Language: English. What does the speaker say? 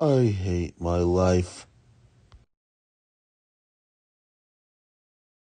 I hate my life.